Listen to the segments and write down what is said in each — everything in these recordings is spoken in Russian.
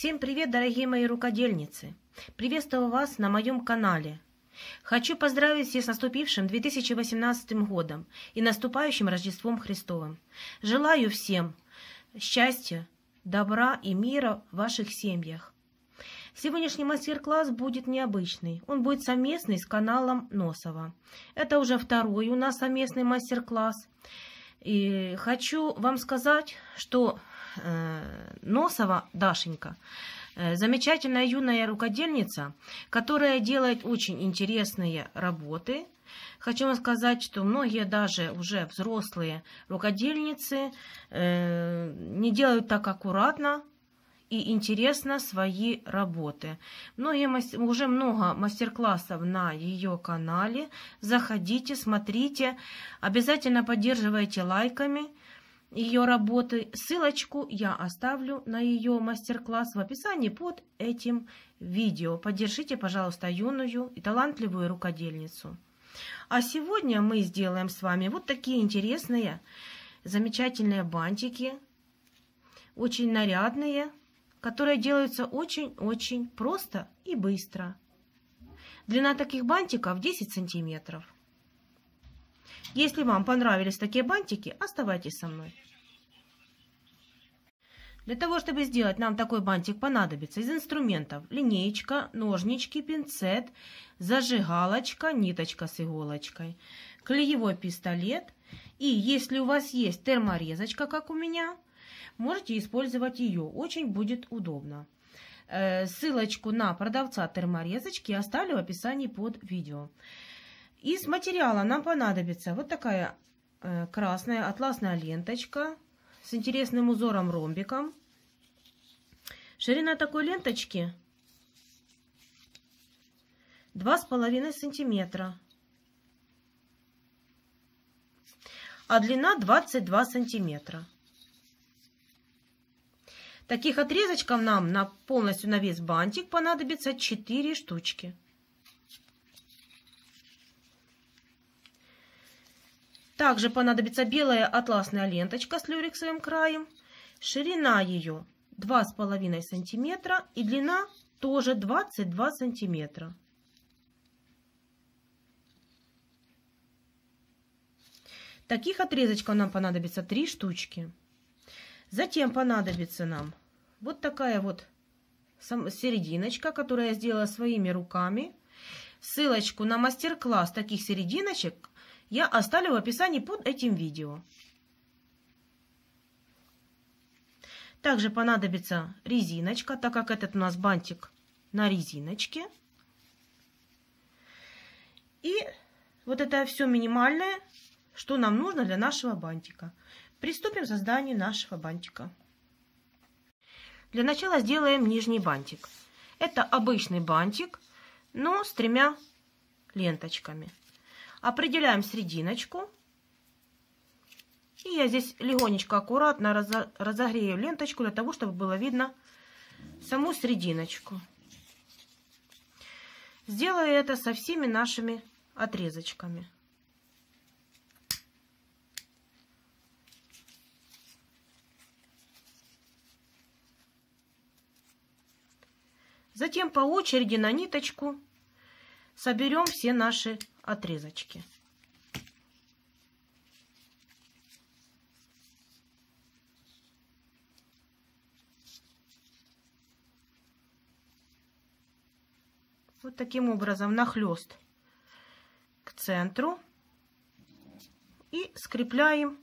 Всем привет, дорогие мои рукодельницы! Приветствую вас на моем канале. Хочу поздравить всех с наступившим 2018 годом и наступающим Рождеством Христовым. Желаю всем счастья, добра и мира в ваших семьях. Сегодняшний мастер-класс будет необычный. Он будет совместный с каналом Носова. Это уже второй у нас совместный мастер-класс. И хочу вам сказать, что Носова Дашенька э, замечательная юная рукодельница, которая делает очень интересные работы. Хочу вам сказать, что многие даже уже взрослые рукодельницы э, не делают так аккуратно, и интересно свои работы. Многие, уже много мастер-классов на ее канале. Заходите, смотрите. Обязательно поддерживайте лайками ее работы. Ссылочку я оставлю на ее мастер-класс в описании под этим видео. Поддержите, пожалуйста, юную и талантливую рукодельницу. А сегодня мы сделаем с вами вот такие интересные, замечательные бантики. Очень нарядные которые делаются очень-очень просто и быстро. Длина таких бантиков 10 сантиметров. Если вам понравились такие бантики, оставайтесь со мной. Для того, чтобы сделать нам такой бантик, понадобится из инструментов линеечка, ножнички, пинцет, зажигалочка, ниточка с иголочкой, клеевой пистолет и, если у вас есть терморезочка, как у меня – можете использовать ее. Очень будет удобно. Э, ссылочку на продавца терморезочки оставлю в описании под видео. Из материала нам понадобится вот такая э, красная атласная ленточка с интересным узором ромбиком. Ширина такой ленточки 2,5 сантиметра. А длина 22 сантиметра. Таких отрезочков нам на полностью на весь бантик понадобится 4 штучки. Также понадобится белая атласная ленточка с люрексовым краем. Ширина ее 2,5 сантиметра и длина тоже 22 сантиметра. Таких отрезочков нам понадобится 3 штучки. Затем понадобится нам вот такая вот серединочка, которую я сделала своими руками. Ссылочку на мастер-класс таких серединочек я оставлю в описании под этим видео. Также понадобится резиночка, так как этот у нас бантик на резиночке. И вот это все минимальное, что нам нужно для нашего бантика. Приступим к созданию нашего бантика. Для начала сделаем нижний бантик. Это обычный бантик, но с тремя ленточками. Определяем серединочку. И я здесь легонечко, аккуратно разогрею ленточку для того, чтобы было видно саму серединочку. Сделаю это со всеми нашими отрезочками. Затем по очереди на ниточку соберем все наши отрезочки. Вот таким образом нахлест к центру и скрепляем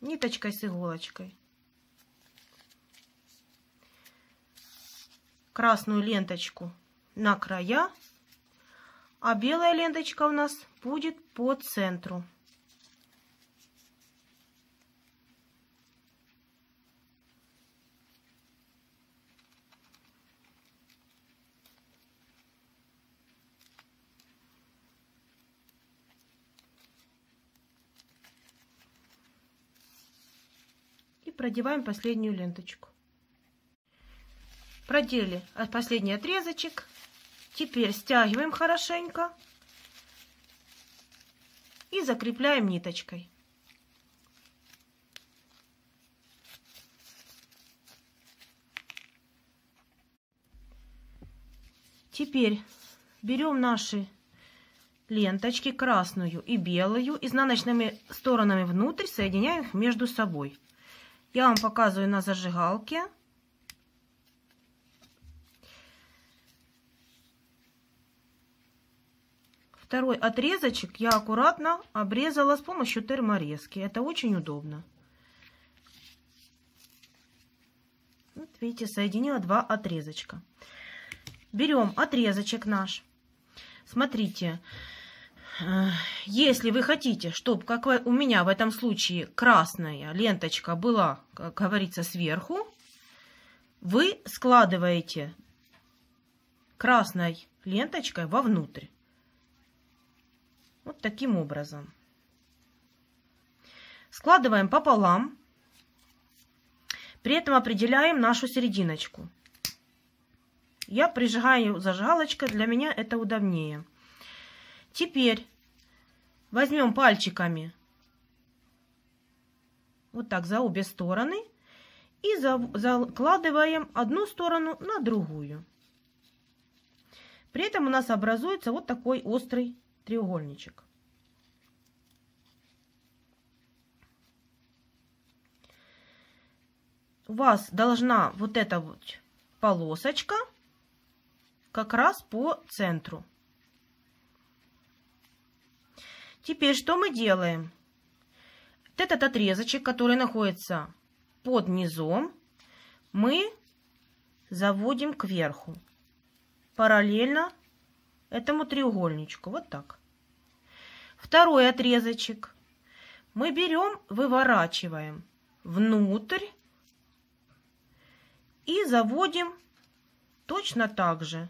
ниточкой с иголочкой. красную ленточку на края, а белая ленточка у нас будет по центру. И продеваем последнюю ленточку продели последний отрезочек. Теперь стягиваем хорошенько и закрепляем ниточкой. Теперь берем наши ленточки красную и белую изнаночными сторонами внутрь, соединяем их между собой. Я вам показываю на зажигалке. Второй отрезочек я аккуратно обрезала с помощью терморезки. Это очень удобно. Вот видите, соединила два отрезочка. Берем отрезочек наш. Смотрите, э, если вы хотите, чтобы, как у меня в этом случае, красная ленточка была, как говорится, сверху, вы складываете красной ленточкой вовнутрь. Вот таким образом. Складываем пополам. При этом определяем нашу серединочку. Я прижигаю зажигалочкой, для меня это удобнее. Теперь возьмем пальчиками вот так за обе стороны и закладываем одну сторону на другую. При этом у нас образуется вот такой острый треугольничек. У вас должна вот эта вот полосочка как раз по центру. Теперь что мы делаем? Этот отрезочек, который находится под низом, мы заводим кверху, параллельно этому треугольничку. Вот так. Второй отрезочек мы берем, выворачиваем внутрь и заводим точно так же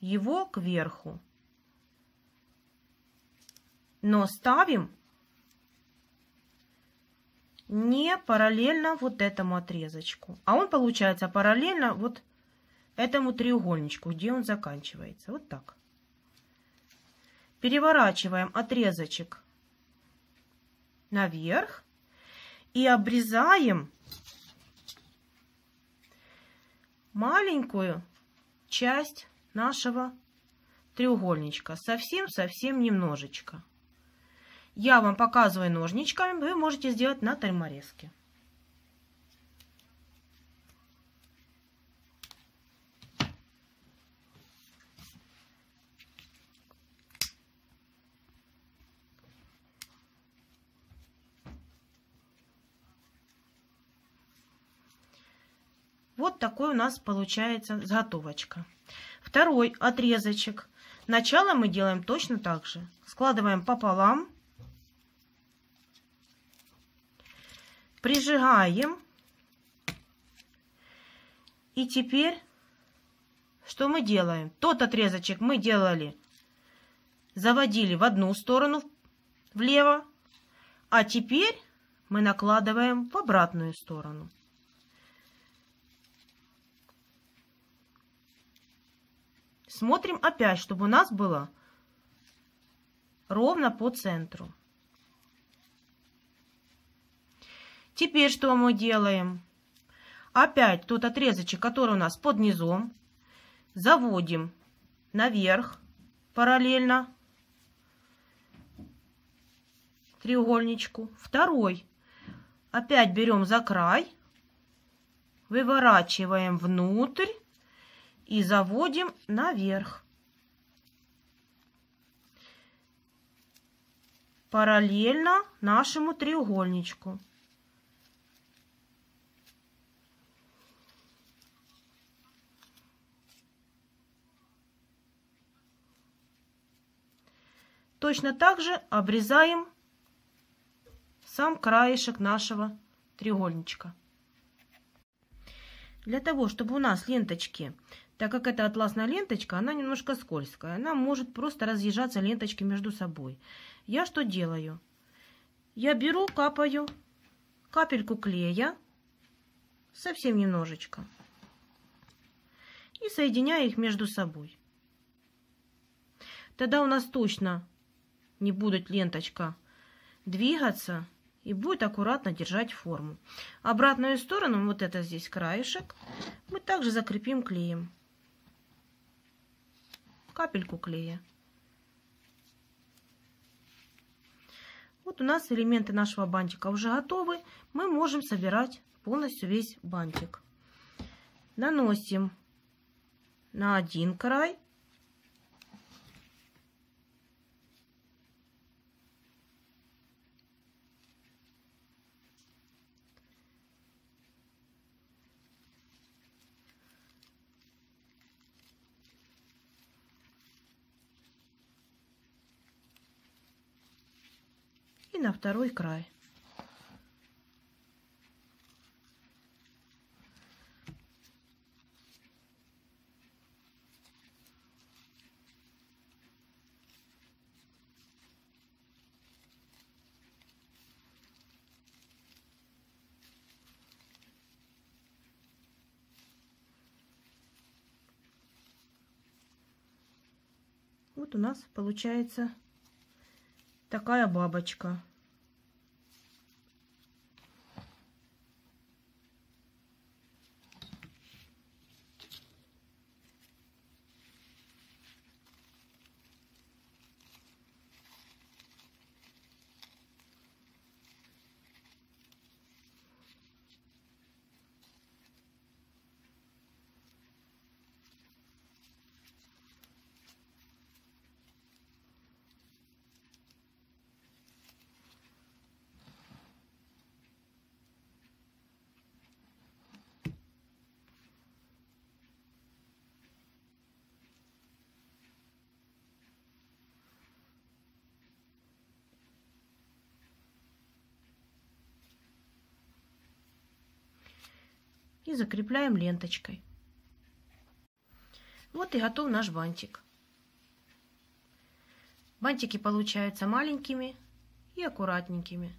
его кверху. Но ставим не параллельно вот этому отрезочку, а он получается параллельно вот этому треугольничку, где он заканчивается. Вот так. Переворачиваем отрезочек наверх и обрезаем маленькую часть нашего треугольничка. Совсем-совсем немножечко. Я вам показываю ножничками, вы можете сделать на тайморезке. Вот такой у нас получается заготовочка. Второй отрезочек. Начало мы делаем точно так же. Складываем пополам. Прижигаем. И теперь что мы делаем? Тот отрезочек мы делали, заводили в одну сторону, влево. А теперь мы накладываем в обратную сторону. Смотрим опять, чтобы у нас было ровно по центру. Теперь что мы делаем? Опять тот отрезочек, который у нас под низом, заводим наверх параллельно треугольничку. Второй. Опять берем за край, выворачиваем внутрь и заводим наверх. Параллельно нашему треугольничку. Точно так же обрезаем сам краешек нашего треугольничка. Для того, чтобы у нас ленточки так как это атласная ленточка, она немножко скользкая. Она может просто разъезжаться ленточки между собой. Я что делаю? Я беру, капаю капельку клея, совсем немножечко, и соединяю их между собой. Тогда у нас точно не будет ленточка двигаться и будет аккуратно держать форму. Обратную сторону, вот это здесь краешек, мы также закрепим клеем. Капельку клея. Вот у нас элементы нашего бантика уже готовы. Мы можем собирать полностью весь бантик. Наносим на один край на второй край. Вот у нас получается такая бабочка. И закрепляем ленточкой. Вот и готов наш бантик. Бантики получаются маленькими и аккуратненькими.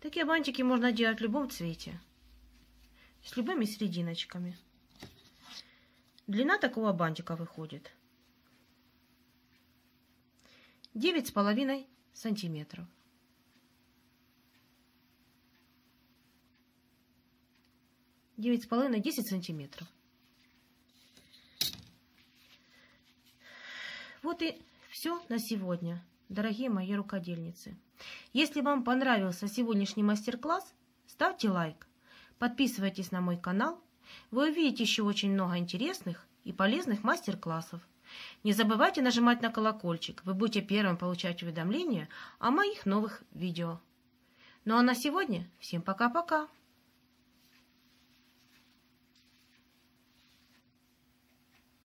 Такие бантики можно делать в любом цвете, с любыми серединочками. Длина такого бантика выходит 9,5 сантиметров. девять с половиной десять сантиметров. Вот и все на сегодня, дорогие мои рукодельницы. Если вам понравился сегодняшний мастер-класс, ставьте лайк, подписывайтесь на мой канал. Вы увидите еще очень много интересных и полезных мастер-классов. Не забывайте нажимать на колокольчик, вы будете первым получать уведомления о моих новых видео. Ну а на сегодня всем пока-пока!